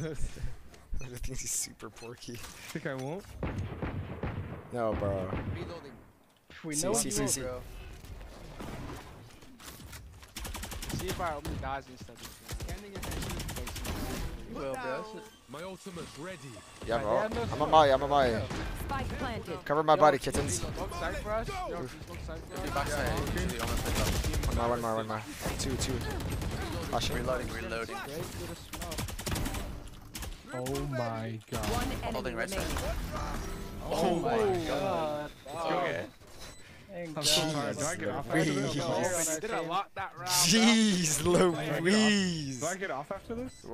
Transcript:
I think he's super porky. I think I won't? No, bro. Reloading. We know see, you see, see. bro. See if I open guys instead of scanning attention is placing. You will, bro. My ultimate's ready. Yeah, bro. yeah, no I'm a smoke. Mai, I'm a Mai. Spike planted. Cover my Yo, body, kittens. Side for us. Yo, side for us. Backside, usually almost pick up. One more, one more, one more. Two, two. Flashing. Reloading, reloading. Oh my god. One enemy Holding right remaining. Oh, oh my god. Okay. Thank I'm so God. tired. Do I get off Jeez. after this? Louise. Did I lock that round? bro? Jeez, Louise. Do I get off after this?